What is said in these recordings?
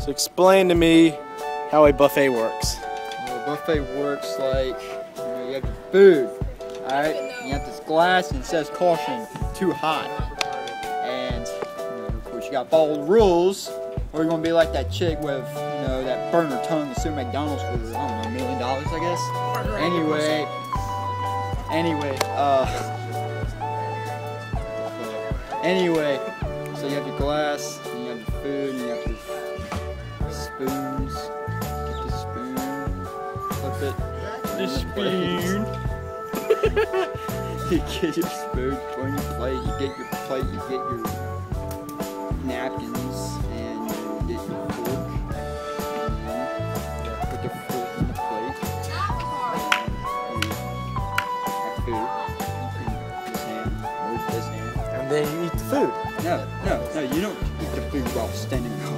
So explain to me how a buffet works. Well, a buffet works like you, know, you have your food, alright? You have this glass and it says caution, too hot. And you know, of course you got to follow the rules or you're gonna be like that chick with, you know, that burner tongue that sued McDonald's for, I don't know, a million dollars I guess. Anyway, anyway, uh Anyway, so you have your glass, and you have your food, and you have your spoons. Get the spoon, flip it. The spoon. you get your spoon, join your plate, you get your plate, you get your napkins, and you get your fork. And then put the fork in the plate. And you have food. This hand, or this hand. And then you eat the food. No, no, no, you don't eat the food while standing up. You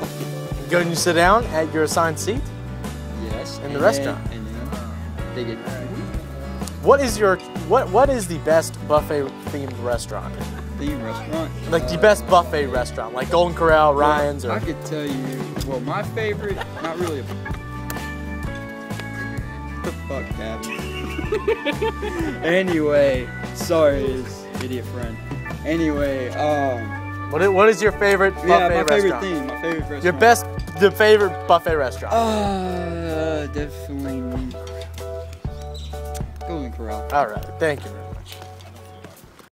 go and you sit down at your assigned seat. Yes. In the then- restaurant. and then they get What is your what what is the best buffet themed restaurant? theme restaurant. Like the Uh, best buffet restaurant, like Golden Corral, Ryan's, or I could tell you, well, my favorite, not really a. the fuck, Gavin? anyway, sorry, idiot friend. Anyway, um, what is, what is your favorite buffet yeah, my favorite restaurant? theme, my favorite restaurant. Your best, the favorite buffet restaurant. Uh, definitely. Golden Corral. All right, thank you.